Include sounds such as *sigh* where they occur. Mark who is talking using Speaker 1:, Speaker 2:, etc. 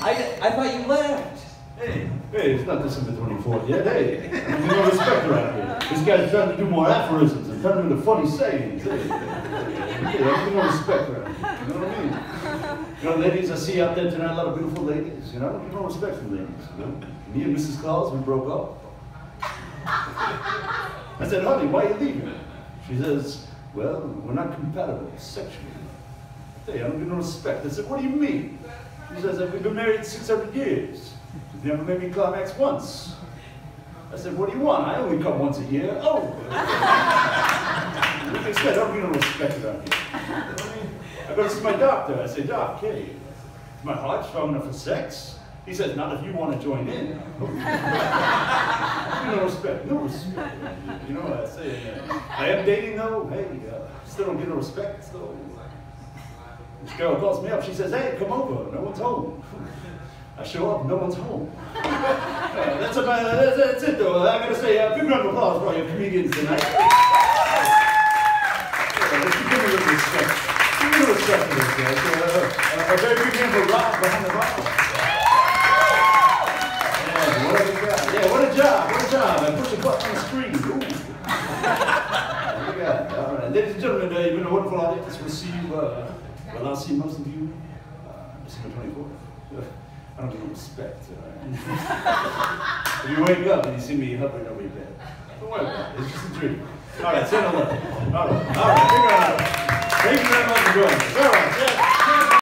Speaker 1: I, I thought you left.
Speaker 2: Hey, hey, it's not December 24th yet. Hey, there's no respect around here. This guy's trying to do more aphorisms and turn them into funny sayings. Hey, hey, there's no respect around here. You know what I mean? You know, ladies, I see out there tonight a lot of beautiful ladies. You know, you no respect for ladies. You know? Me and Mrs. Claus, we broke up. I said, honey, why are you leaving? She says, well, we're not compatible sexually. Hey, I don't get no respect. I said, what do you mean? She says, we've been married 600 years. She's never made me climax once. I said, what do you want? I only come once a year. Oh. like I said, I don't get no respect around here. I go to see my doctor. I say, Doc, hey, is my heart strong enough for sex? He says, not if you want to join in. *laughs* no respect, no respect. You know what I say? Uh, I am dating though. Hey, uh, still don't get no respect though. This girl calls me up. She says, hey, come over. No one's home. *laughs* I show up, no one's home. Uh, *laughs* that's, about, that's, that's it though. I gotta say, uh, big round of applause for all your comedians tonight. Yeah, let's give me a respect. Give me a respect for this guy. So, uh, a very big hand for Rob behind the bar. Yeah, what a a job, what a job. I push a button on the screen. Ooh. All right. Ladies and gentlemen, uh, you've been a wonderful audience. We'll see you, uh, well, I'll see most of you uh, December 24th. I don't give respect. Uh, if you wake up and you see me hovering over your bed, don't worry about it. It's just a dream. All right, send a love. All right, all right. Thank you very much for joining us. Right.